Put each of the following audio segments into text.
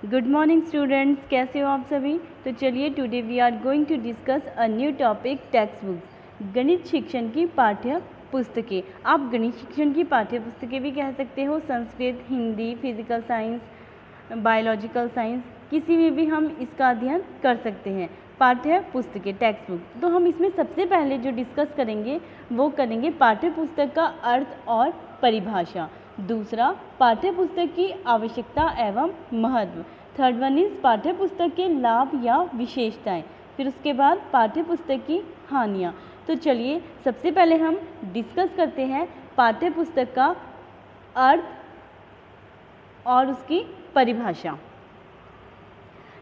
Good morning students कैसे हो आप सभी? तो चलिए today we are going to discuss a new topic text books गणित शिक्षण की पाठ्य पुस्तकें आप गणित शिक्षण की पाठ्य पुस्तकें भी कह सकते हो, Sanskrit, Hindi physical science biological science किसी में भी हम इसका अध्ययन कर सकते हैं पाठ्य पुस्तकें टेक्स्ट बुक तो हम इसमें सबसे पहले जो डिस्कस करेंगे, वो करेंगे पाठ्य पुस्तक का अर्थ और परिभाषा. दूसरा पाठ्य पुस्तक की आवश्यकता एवं महत्व। थर्ड वन इज़ पाठ्य पुस्तक के लाभ या विशेषताएँ। फिर उसके बाद पाठ्य पुस्तक की हानियाँ। तो चलिए, सबसे पहले हम डिस्कस करते हैं पाठ्य पुस्तक का अर्थ और उसकी परिभाषा।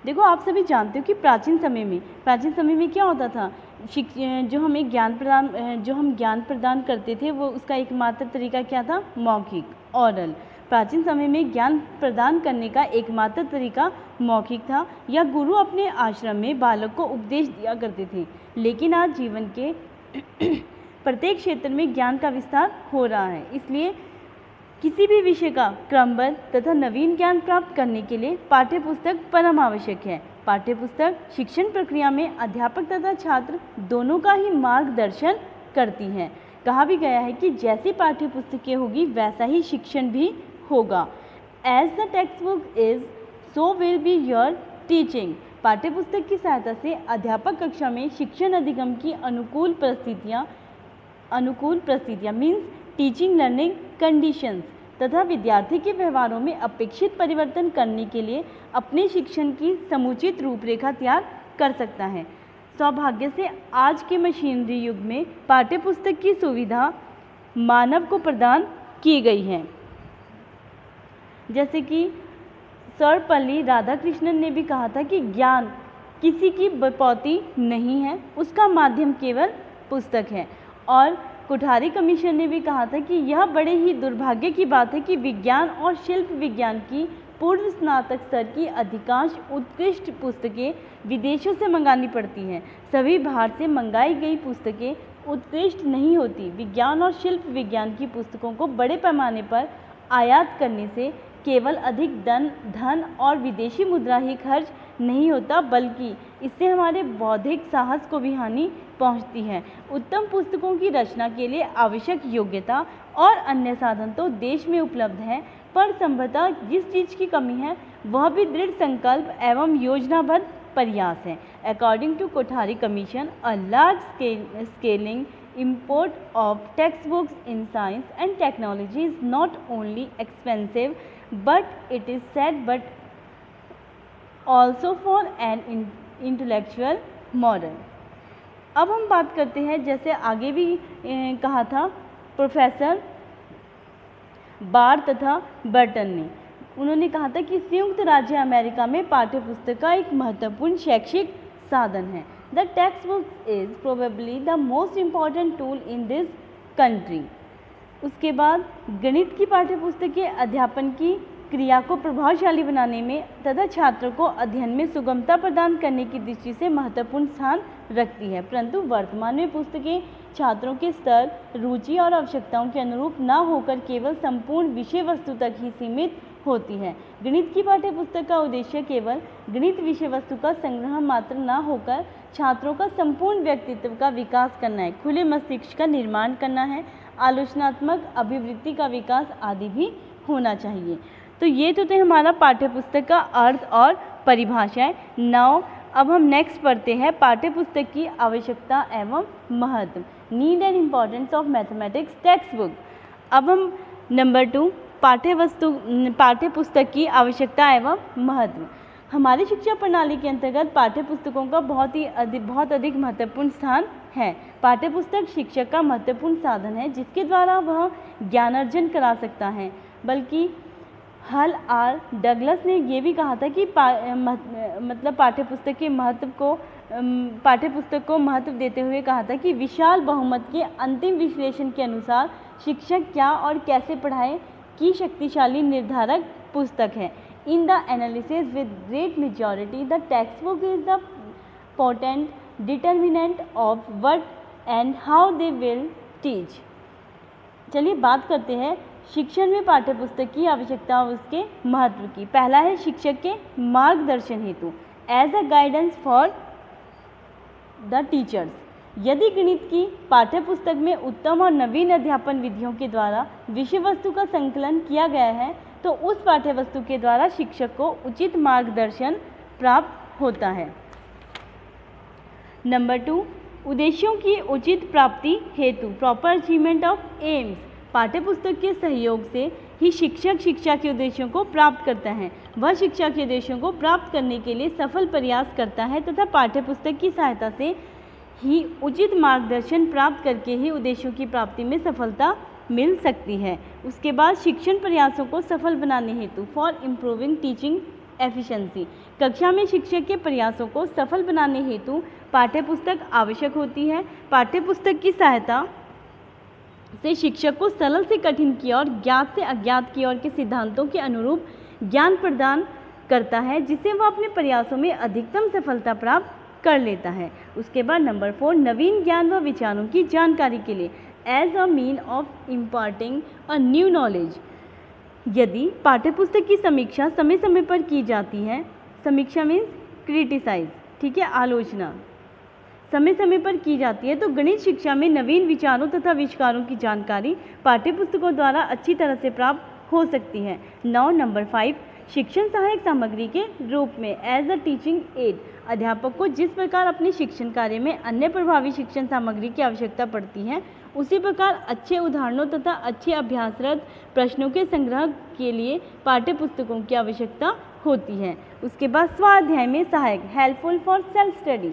देखो, आप सभी जानते हो कि प्राचीन समय में, प्राचीन समय में क्या होता था? जो हमें ज्ञान प्रदान, जो हम ज्ञान प्रदान करते थे, वो उसका एकमात्र तरीका क्या था? मौखिक। ऑरल। प्राचीन समय में ज्ञान प्रदान करने का एकमात्र तरीका मौखिक था, या गुरु अपने आश्रम में बालक को उपदेश दिया करते थे। लेकिन आज जीवन के प्रत्येक क्षेत्र में ज्ञान का विस्तार हो रहा है। इसलिए किसी भी विषय का क्रमबद्ध तथा नवीन ज्ञान प्राप्त करने के लिए पाठ्य पुस्तक परम आवश्यक है। पाठ्य पुस्तक शिक्षण प्रक्रिया में अध्यापक तथा छात्र दोनों का ही मार्गदर्शन करती हैं। कहा भी गया है कि जैसी पाठ्य पुस्तकें होगी, वैसा ही शिक्षण भी होगा। As the text book is so will be your teaching पाठ्य पुस्तक की सहायता से अध्यापक कक्षा में शिक्षण अधिगम की अनुकूल परिस्थितियाँ अनुकूल परिस्थितियाँ मीन्स टीचिंग लर्निंग कंडीशंस तथा विद्यार्थी के व्यवहारों में अपेक्षित परिवर्तन करने के लिए अपने शिक्षण की समुचित रूपरेखा तैयार कर सकता है। सौभाग्य से आज के मशीनरी युग में पाठ्यपुस्तक की सुविधा मानव को प्रदान की गई है। जैसे कि सर्वपल्ली राधाकृष्णन ने भी कहा था कि ज्ञान किसी की बपौती नहीं है, उसका माध्यम केवल पुस्तक है। और कुठारी कमीशन ने भी कहा था कि यह बड़े ही दुर्भाग्य की बात है कि विज्ञान और शिल्प विज्ञान की पूर्व स्नातक स्तर की अधिकांश उत्कृष्ट पुस्तकें विदेशों से मंगानी पड़ती हैं। सभी बाहर से मंगाई गई पुस्तकें उत्कृष्ट नहीं होती। विज्ञान और शिल्प विज्ञान की पुस्तकों को बड़े पैमाने पर आयात करने से केवल अधिक धन धन और विदेशी मुद्रा ही खर्च नहीं होता, बल्कि इससे हमारे बौद्धिक साहस को भी हानि पहुँचती है। उत्तम पुस्तकों की रचना के लिए आवश्यक योग्यता और अन्य साधन तो देश में उपलब्ध है, पर संभवतः जिस चीज़ की कमी है, वह भी दृढ़ संकल्प एवं योजनाबद्ध प्रयास है। According to Kothari commission a large scaling import of textbooks in science and technology is not only expensive, but it is said but also for an intellectual model. अब हम बात करते हैं, जैसे आगे भी कहा था प्रोफेसर बार तथा बर्टन ने। उन्होंने कहा था कि संयुक्त राज्य अमेरिका में पाठ्य पुस्तक का एक महत्वपूर्ण शैक्षिक साधन है। The text book is probably the most important tool in this country उसके बाद गणित की पाठ्य पुस्तक के अध्यापन की क्रिया को प्रभावशाली बनाने में तथा छात्रों को अध्ययन में सुगमता प्रदान करने की दृष्टि से महत्वपूर्ण स्थान रखती है। परंतु वर्तमान में पुस्तकें छात्रों के स्तर, रुचि और आवश्यकताओं के अनुरूप न होकर केवल संपूर्ण विषय वस्तु तक ही सीमित होती है। गणित की पाठ्य पुस्तक का उद्देश्य केवल गणित विषय वस्तु का संग्रह मात्र न होकर छात्रों का संपूर्ण व्यक्तित्व का विकास करना है। खुले मस्तिष्क का निर्माण करना है। आलोचनात्मक अभिवृत्ति का विकास आदि भी होना चाहिए। तो ये तो थे हमारा पाठ्य पुस्तक का अर्थ और परिभाषाएँ। नाउ, अब हम नेक्स्ट पढ़ते हैं पाठ्य पुस्तक की आवश्यकता एवं महत्व। Need and importance of mathematics text book अब हम नंबर टू पाठ्य वस्तु पाठ्य पुस्तक की आवश्यकता एवं महत्व। हमारी शिक्षा प्रणाली के अंतर्गत पाठ्य पुस्तकों का बहुत ही अधिक बहुत अधिक महत्वपूर्ण स्थान है। पाठ्य पुस्तक शिक्षक का महत्वपूर्ण साधन है, जिसके द्वारा वह ज्ञान अर्जन करा सकता है। बल्कि हल आर डगलस ने ये भी कहा था कि पा, मतलब पाठ्यपुस्तक के महत्व को पाठ्यपुस्तक को महत्व देते हुए कहा था कि विशाल बहुमत के अंतिम विश्लेषण के अनुसार शिक्षक क्या और कैसे पढ़ाए की शक्तिशाली निर्धारक पुस्तक है। In the analysis with great majority the text book is the potent determinant of what and how they will teach. चलिए बात करते हैं शिक्षण में पाठ्य पुस्तक की आवश्यकता और उसके महत्व की। पहला है शिक्षक के मार्गदर्शन हेतु। As a guidance for the teachers यदि गणित की पाठ्य पुस्तक में उत्तम और नवीन अध्यापन विधियों के द्वारा विषय वस्तु का संकलन किया गया है तो उस पाठ्य वस्तु के द्वारा शिक्षक को उचित मार्गदर्शन प्राप्त होता है। नंबर टू उद्देश्यों की उचित प्राप्ति हेतु। प्रॉपर अचीवमेंट ऑफ़ एम्स पाठ्यपुस्तक के सहयोग से ही शिक्षक शिक्षा के उद्देश्यों को प्राप्त करता है। वह शिक्षा के उद्देश्यों को प्राप्त करने के लिए सफल प्रयास करता है तथा पाठ्यपुस्तक की सहायता से ही उचित मार्गदर्शन प्राप्त करके ही उद्देश्यों की प्राप्ति में सफलता मिल सकती है। उसके बाद शिक्षण प्रयासों को सफल बनाने हेतु फॉर इम्प्रूविंग टीचिंग एफिशिएंसी कक्षा में शिक्षक के प्रयासों को सफल बनाने हेतु पाठ्यपुस्तक आवश्यक होती है। पाठ्यपुस्तक की सहायता से शिक्षक को सरल से कठिन की ओर ज्ञात से अज्ञात की ओर के सिद्धांतों के अनुरूप ज्ञान प्रदान करता है, जिससे वह अपने प्रयासों में अधिकतम सफलता प्राप्त कर लेता है। उसके बाद नंबर फोर, नवीन ज्ञान व विचारों की जानकारी के लिए as a mean of imparting a new knowledge यदि पाठ्यपुस्तक की समीक्षा समय समय पर की जाती है, समीक्षा मीन्स क्रिटिसाइज ठीक है, आलोचना। समय समय पर की जाती है तो गणित शिक्षा में नवीन विचारों तथा विष्कारों की जानकारी पाठ्यपुस्तकों द्वारा अच्छी तरह से प्राप्त हो सकती है। नौ, नंबर फाइव शिक्षण सहायक सामग्री के रूप में एज अ टीचिंग एड अध्यापक को जिस प्रकार अपने शिक्षण कार्य में अन्य प्रभावी शिक्षण सामग्री की आवश्यकता पड़ती है, उसी प्रकार अच्छे उदाहरणों तथा अच्छे अभ्यासरत प्रश्नों के संग्रह के लिए पाठ्य पुस्तकों की आवश्यकता होती है। उसके बाद स्वाध्याय में सहायक हेल्पफुल फॉर सेल्फ स्टडी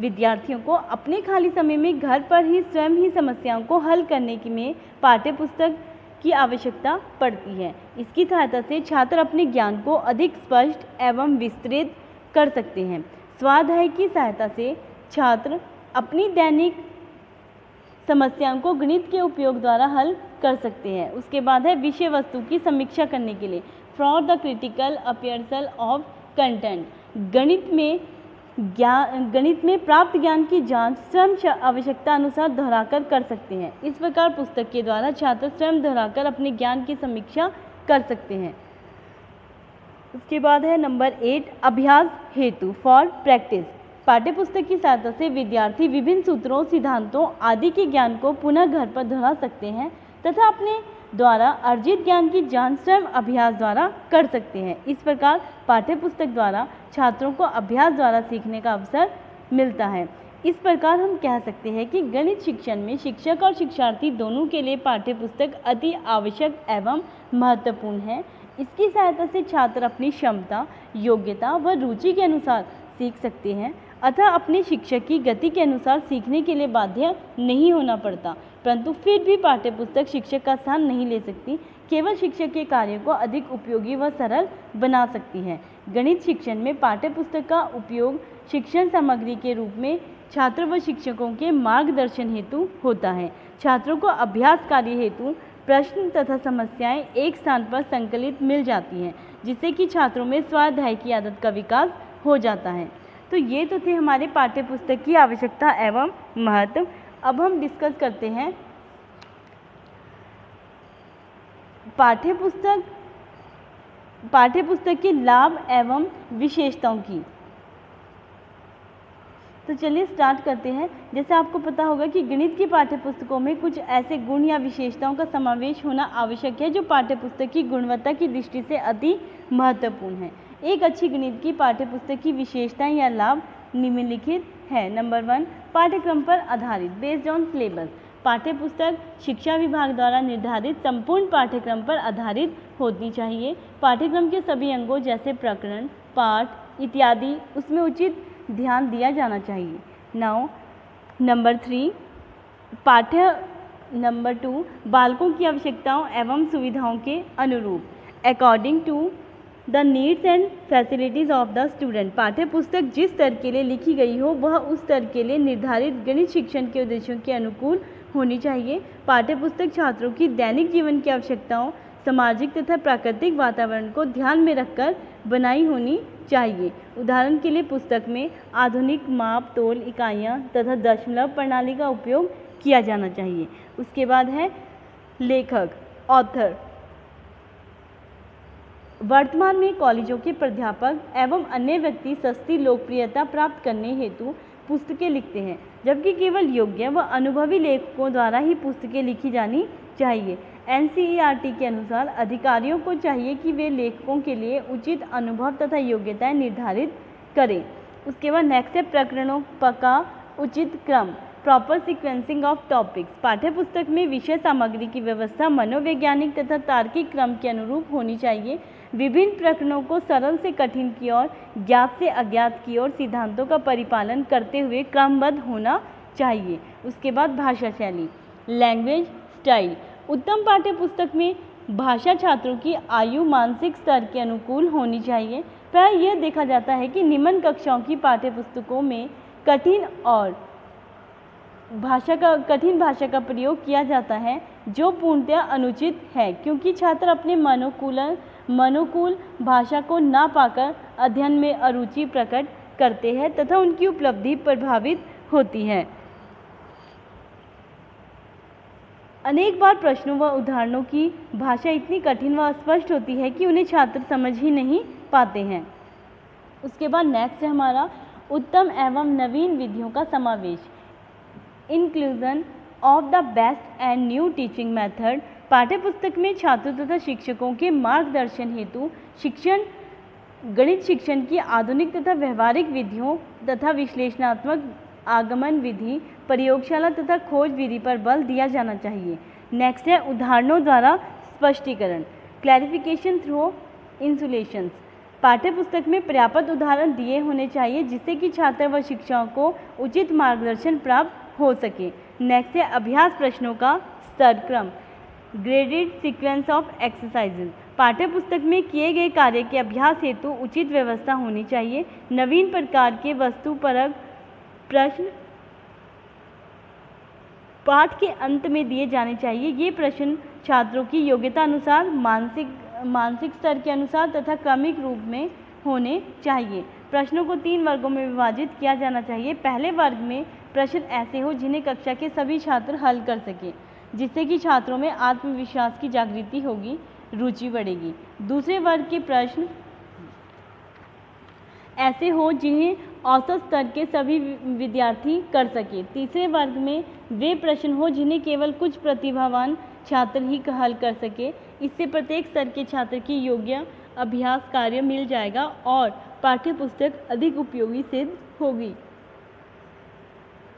विद्यार्थियों को अपने खाली समय में घर पर ही स्वयं ही समस्याओं को हल करने की में पाठ्य पुस्तक की आवश्यकता पड़ती है। इसकी सहायता से छात्र अपने ज्ञान को अधिक स्पष्ट एवं विस्तृत कर सकते हैं। स्वाध्याय की सहायता से छात्र अपनी दैनिक समस्याओं को गणित के उपयोग द्वारा हल कर सकते हैं। उसके बाद है विषय वस्तु की समीक्षा करने के लिए। Fraud the critical appraisal of content गणित में गणित में प्राप्त ज्ञान की जाँच स्वयं आवश्यकता अनुसार दोहराकर कर सकते हैं। इस प्रकार पुस्तक के द्वारा छात्र स्वयं दोहराकर अपने ज्ञान की समीक्षा कर सकते हैं। उसके बाद है नंबर एट, अभ्यास हेतु फॉर प्रैक्टिस पाठ्य पुस्तक की सहायता से विद्यार्थी विभिन्न सूत्रों, सिद्धांतों आदि के ज्ञान को पुनः घर पर दोहरा सकते हैं तथा अपने द्वारा, अर्जित ज्ञान की जाँच स्वयं अभ्यास द्वारा कर सकते हैं। इस प्रकार पाठ्य पुस्तक द्वारा छात्रों को अभ्यास द्वारा सीखने का अवसर मिलता है। इस प्रकार हम कह सकते हैं कि गणित शिक्षण में शिक्षक और शिक्षार्थी दोनों के लिए पाठ्य पुस्तक अति आवश्यक एवं महत्वपूर्ण है। इसकी सहायता से छात्र अपनी क्षमता, योग्यता व रुचि के अनुसार सीख सकते हैं। अतः अपने शिक्षक की गति के अनुसार सीखने के लिए बाध्य नहीं होना पड़ता, परंतु फिर भी पाठ्यपुस्तक शिक्षक का स्थान नहीं ले सकती। केवल शिक्षक के कार्य को अधिक उपयोगी व सरल बना सकती है। गणित शिक्षण में पाठ्यपुस्तक का उपयोग शिक्षण सामग्री के रूप में छात्र व शिक्षकों के मार्गदर्शन हेतु होता है। छात्रों को अभ्यास कार्य हेतु प्रश्न तथा समस्याएँ एक स्थान पर संकलित मिल जाती हैं, जिससे कि छात्रों में स्वाध्याय की आदत का विकास हो जाता है। तो ये तो थे हमारे पाठ्य पुस्तक की आवश्यकता एवं महत्व। अब हम डिस्कस करते हैं। पाठ्य पुस्तक पाठ्य पुस्तक के लाभ एवं विशेषताओं की। तो चलिए स्टार्ट करते हैं। जैसे आपको पता होगा कि गणित की पाठ्य पुस्तकों में कुछ ऐसे गुण या विशेषताओं का समावेश होना आवश्यक है, जो पाठ्य पुस्तक की गुणवत्ता की दृष्टि से अति महत्वपूर्ण है। एक अच्छी गणित की पाठ्य पुस्तक की विशेषताएँ या लाभ निम्नलिखित है। नंबर वन पाठ्यक्रम पर आधारित बेस्ड ऑन सिलेबस पाठ्य पुस्तक शिक्षा विभाग द्वारा निर्धारित संपूर्ण पाठ्यक्रम पर आधारित होनी चाहिए। पाठ्यक्रम के सभी अंगों जैसे प्रकरण, पाठ इत्यादि, उसमें उचित ध्यान दिया जाना चाहिए। नाउ नंबर थ्री पाठ्य नंबर टू बालकों की आवश्यकताओं एवं सुविधाओं के अनुरूप। According to the needs and facilities of the student पाठ्य पुस्तक जिस स्तर के लिए लिखी गई हो, वह उस स्तर के लिए निर्धारित गणित शिक्षण के उद्देश्यों के अनुकूल होनी चाहिए। पाठ्य पुस्तक छात्रों की दैनिक जीवन की आवश्यकताओं, सामाजिक तथा प्राकृतिक वातावरण को ध्यान में रखकर बनाई होनी चाहिए। उदाहरण के लिए पुस्तक में आधुनिक माप, तोल, इकाइयाँ तथा दशमलव प्रणाली का उपयोग किया जाना चाहिए। उसके बाद है लेखक, ऑथर वर्तमान में कॉलेजों के प्राध्यापक एवं अन्य व्यक्ति सस्ती लोकप्रियता प्राप्त करने हेतु पुस्तकें लिखते हैं, जबकि केवल योग्य व अनुभवी लेखकों द्वारा ही पुस्तकें लिखी जानी चाहिए। एनसीईआरटी के अनुसार अधिकारियों को चाहिए कि वे लेखकों के लिए उचित अनुभव तथा योग्यताएँ निर्धारित करें। उसके बाद नेक्स्ट है प्रकरणों का उचित क्रम प्रॉपर सिक्वेंसिंग ऑफ़ टॉपिक्स पाठ्य पुस्तक में विषय सामग्री की व्यवस्था, मनोवैज्ञानिक तथा तार्किक क्रम के अनुरूप होनी चाहिए। विभिन्न प्रकरणों को सरल से कठिन की ओर, ज्ञात से अज्ञात की ओर सिद्धांतों का परिपालन करते हुए क्रमबद्ध होना चाहिए। उसके बाद भाषा शैली लैंग्वेज स्टाइल उत्तम पाठ्य पुस्तक में भाषा छात्रों की आयु मानसिक स्तर के अनुकूल होनी चाहिए। प्राय यह देखा जाता है कि निम्न कक्षाओं की पाठ्य पुस्तकों में कठिन और भाषा का, कठिन भाषा का प्रयोग किया जाता है, जो पूर्णतया अनुचित है, क्योंकि छात्र अपने मनोकूल मनोकूल भाषा को ना पाकर अध्ययन में अरुचि प्रकट करते हैं तथा उनकी उपलब्धि प्रभावित होती है। अनेक बार प्रश्नों व उदाहरणों की भाषा इतनी कठिन व स्पष्ट होती है कि उन्हें छात्र समझ ही नहीं पाते हैं। उसके बाद नेक्स्ट है हमारा उत्तम एवं नवीन विधियों का समावेश। Inclusion of the best and new teaching method पाठ्यपुस्तक में छात्रों तथा शिक्षकों के मार्गदर्शन हेतु शिक्षण, गणित शिक्षण की आधुनिक तथा व्यवहारिक विधियों तथा विश्लेषणात्मक आगमन विधि, प्रयोगशाला तथा खोज विधि पर बल दिया जाना चाहिए। नेक्स्ट है उदाहरणों द्वारा स्पष्टीकरण। क्लैरिफिकेशन थ्रू इंसुलेशंस पाठ्यपुस्तक में पर्याप्त उदाहरण दिए होने चाहिए जिससे कि छात्र व शिक्षकों को उचित मार्गदर्शन प्राप्त हो सके। नेक्स्ट है अभ्यास प्रश्नों का स्तर क्रम। ग्रेडेड सीक्वेंस ऑफ़ एक्सरसाइजेज पाठ्यपुस्तक में किए गए कार्य के अभ्यास हेतु उचित व्यवस्था होनी चाहिए। नवीन प्रकार के वस्तुपरक प्रश्न पाठ के अंत में दिए जाने चाहिए। ये प्रश्न छात्रों की योग्यता अनुसार मानसिक मानसिक स्तर के अनुसार तथा क्रमिक रूप में होने चाहिए। प्रश्नों को तीन वर्गों में विभाजित किया जाना चाहिए। पहले वर्ग में प्रश्न ऐसे हो जिन्हें कक्षा के सभी छात्र हल कर सकें। जिससे कि छात्रों में आत्मविश्वास की जागृति होगी, रुचि बढ़ेगी। दूसरे वर्ग के प्रश्न ऐसे हो जिन्हें औसत स्तर के सभी विद्यार्थी कर सके। तीसरे वर्ग में वे प्रश्न हो जिन्हें केवल कुछ प्रतिभावान छात्र ही हल कर सके। इससे प्रत्येक स्तर के छात्र की योग्य अभ्यास कार्य मिल जाएगा और पाठ्य पुस्तक अधिक उपयोगी सिद्ध होगी।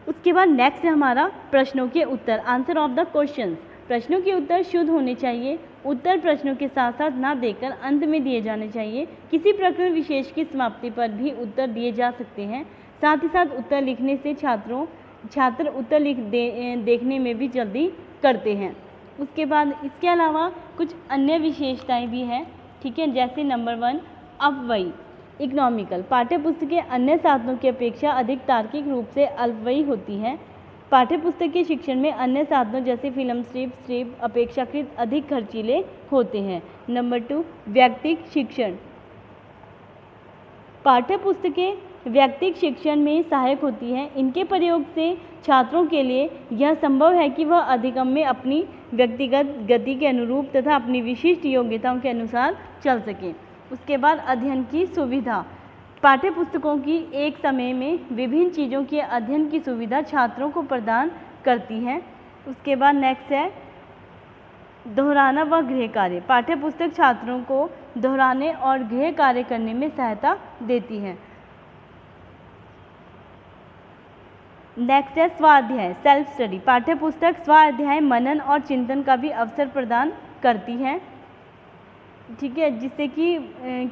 उसके बाद नेक्स्ट है हमारा प्रश्नों के उत्तर आंसर ऑफ़ द क्वेश्चन प्रश्नों के उत्तर शुद्ध होने चाहिए, उत्तर प्रश्नों के साथ साथ ना देकर अंत में दिए जाने चाहिए। किसी प्रकरण विशेष की समाप्ति पर भी उत्तर दिए जा सकते हैं। साथ ही साथ उत्तर लिखने से छात्रों, छात्र उत्तर लिख दे देखने में भी जल्दी करते हैं। उसके बाद इसके अलावा कुछ अन्य विशेषताएँ भी हैं, ठीक है? जैसे नंबर वन अवयी इकोनॉमिकल पाठ्य पुस्तकें अन्य साधनों की अपेक्षा अधिक तार्किक रूप से अल्पवयी होती हैं। पाठ्य पुस्तक के शिक्षण में अन्य साधनों जैसे फ़िल्म स्ट्रिप स्ट्रिप अपेक्षाकृत अधिक खर्चीले होते हैं। नंबर टू, व्यक्तिक शिक्षण। पाठ्य पुस्तकें व्यक्तिक शिक्षण में सहायक होती हैं। इनके प्रयोग से छात्रों के लिए यह संभव है कि वह अधिगम में अपनी व्यक्तिगत गति के अनुरूप तथा अपनी विशिष्ट योग्यताओं के अनुसार चल सकें। उसके बाद अध्ययन की सुविधा। पाठ्य पुस्तकों की एक समय में विभिन्न चीज़ों के अध्ययन की सुविधा छात्रों को प्रदान करती है। उसके बाद नेक्स्ट है, दोहराना व गृह कार्य। पाठ्य पुस्तक छात्रों को दोहराने और गृह कार्य करने में सहायता देती है। नेक्स्ट है, स्वाध्याय सेल्फ स्टडी पाठ्य पुस्तक स्वाध्याय मनन और चिंतन का भी अवसर प्रदान करती है। ठीक है, जिससे कि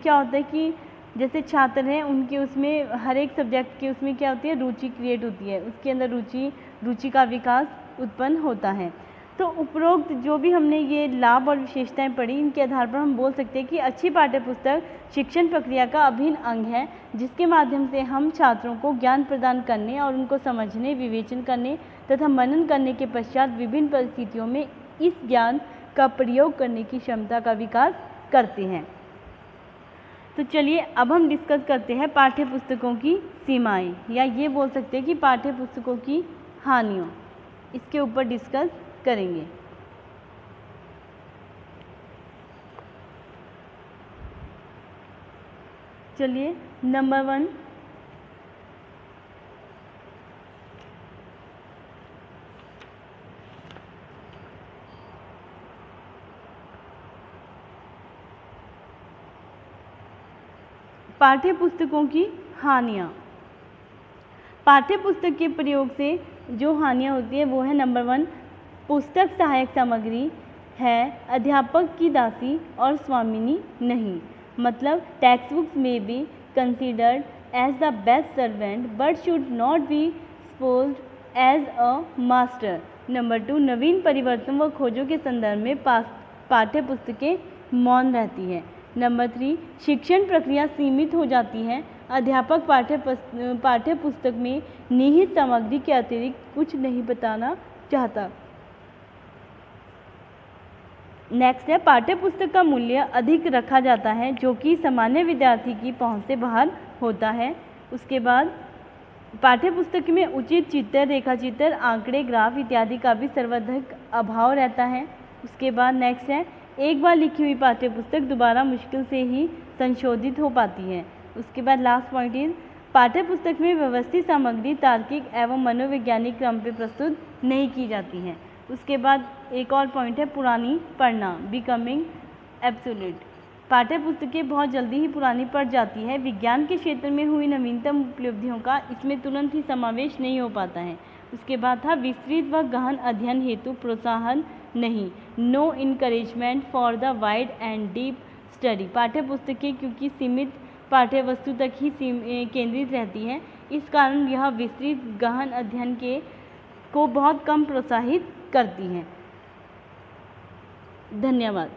क्या होता है कि जैसे छात्र हैं, उनके उसमें, हर एक सब्जेक्ट के उसमें क्या होती है, रुचि क्रिएट होती है। उसके अंदर रुचि रुचि का विकास उत्पन्न होता है। तो उपरोक्त जो भी हमने ये लाभ और विशेषताएँ पढ़ी, इनके आधार पर हम बोल सकते हैं कि अच्छी पाठ्य पुस्तक शिक्षण प्रक्रिया का अभिन्न अंग है, जिसके माध्यम से हम छात्रों को ज्ञान प्रदान करने और उनको समझने, विवेचन करने तथा मनन करने के पश्चात विभिन्न परिस्थितियों में इस ज्ञान का प्रयोग करने की क्षमता का विकास करते हैं। तो चलिए, अब हम डिस्कस करते हैं पाठ्य पुस्तकों की सीमाएँ, या ये बोल सकते हैं कि पाठ्य पुस्तकों की हानियों। इसके ऊपर डिस्कस करेंगे। चलिए नंबर वन पाठ्य पुस्तकों की हानियाँ। पाठ्य पुस्तक के प्रयोग से जो हानियाँ होती है, वो है नंबर वन पुस्तक सहायक सामग्री है, अध्यापक की दासी और स्वामिनी नहीं। मतलब टेक्स्ट बुक्स में भी considered as the best servant but should not be suppose as a master number two नवीन परिवर्तन व खोजों के संदर्भ में पाठ्य पुस्तकें मौन रहती है। नंबर थ्री, शिक्षण प्रक्रिया सीमित हो जाती है। अध्यापक पाठ्य पाठ्य पुस्तक में निहित सामग्री के अतिरिक्त कुछ नहीं बताना चाहता। नेक्स्ट है पाठ्य पुस्तक का मूल्य अधिक रखा जाता है, जो कि सामान्य विद्यार्थी की पहुँच से बाहर होता है। उसके बाद पाठ्य पुस्तक में उचित चित्र रेखा चित्र आंकड़े, ग्राफ इत्यादि का भी सर्वाधिक अभाव रहता है। उसके बाद नेक्स्ट है एक बार लिखी हुई पाठ्य पुस्तक दोबारा मुश्किल से ही संशोधित हो पाती है। उसके बाद लास्ट पॉइंट इज़ पाठ्य पुस्तक में व्यवस्थित सामग्री तार्किक एवं मनोवैज्ञानिक क्रम पर प्रस्तुत नहीं की जाती है। उसके बाद एक और पॉइंट है, पुरानी पढ़ना बिकमिंग एब्सोल्यूट पाठ्य पुस्तकें बहुत जल्दी ही पुरानी पड़ जाती है। विज्ञान के क्षेत्र में हुई नवीनतम उपलब्धियों का इसमें तुरंत ही समावेश नहीं हो पाता है। उसके बाद था विस्तृत व गहन अध्ययन हेतु प्रोत्साहन नहीं। No encouragement for the wide and deep study पाठ्य पुस्तकें क्योंकि सीमित पाठ्य वस्तु तक ही केंद्रित रहती हैं। इस कारण यह विस्तृत गहन अध्ययन के, को बहुत कम प्रोत्साहित करती हैं। धन्यवाद।